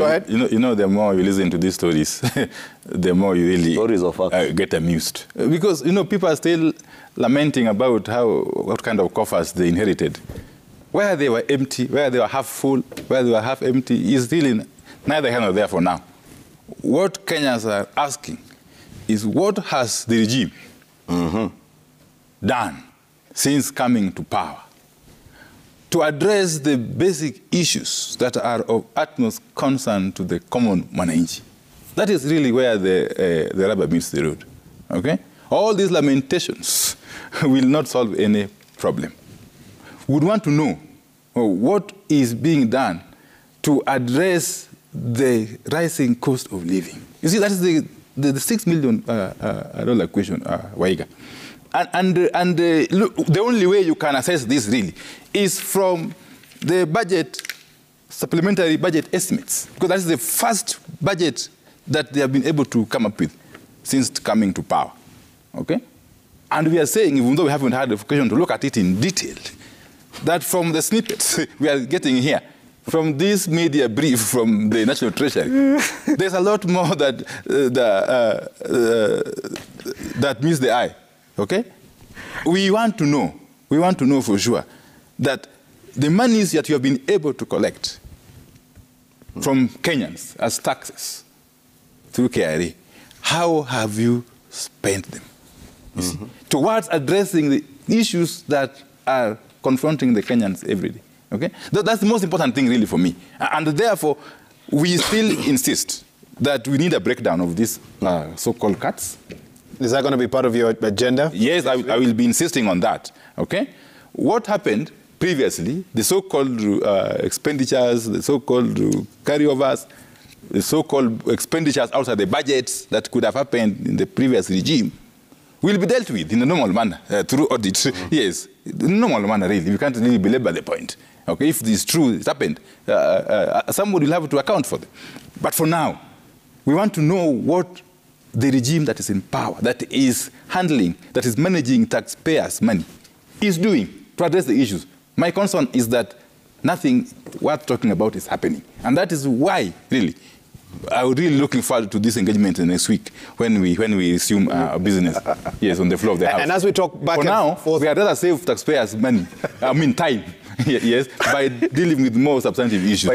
Go ahead. You know, you know, the more you listen to these stories, the more you really Stories of uh, get amused. Because, you know, people are still lamenting about how, what kind of coffers they inherited. Where they were empty, where they were half full, where they were half empty, is really neither here nor there for now. What Kenyans are asking is what has the regime done since coming to power to address the basic issues that are of utmost concern to the common mwananchi. That is really where the, uh, the rubber meets the road. Okay? All these lamentations will not solve any problem. We would want to know uh, what is being done to address the rising cost of living. You see, that is the, the, the six million uh, uh, dollar question, uh, Waihiga. And, and, and uh, look, the only way you can assess this really is from the budget, supplementary budget estimates, because that is the first budget that they have been able to come up with since coming to power. Okay? And we are saying, even though we haven't had the occasion to look at it in detail, that from the snippets we are getting here, from this media brief from the National Treasury, there's a lot more that, uh, the, uh, uh, that meets the eye. Okay? We want to know, we want to know for sure that the monies that you have been able to collect from Kenyans as taxes through KRA, how have you spent them? You see, towards addressing the issues that are confronting the Kenyans every day. Okay? That- that's the most important thing, really, for me. And therefore, we still insist that we need a breakdown of these uh, so called cuts. Is that going to be part of your agenda? Yes, I, I will be insisting on that. Okay? What happened previously, the so called uh, expenditures, the so called uh, carryovers, the so called expenditures outside the budgets that could have happened in the previous regime, will be dealt with in a normal manner uh, through audit. Yes, in a normal manner, really. We can't really belabor the point. Okay, if this is true, it happened, uh, uh, somebody will have to account for them. But for now, we want to know what the regime that is in power, that is handling, that is managing taxpayers' money, is doing to address the issues. My concern is that nothing worth talking about is happening. And that is why, really, I'm really looking forward to this engagement next week when we, when we resume our business, yes, on the floor of the House. and as we talk back For and now, forth- we are rather save taxpayers' money, I mean time, yes, by dealing with more substantive issues.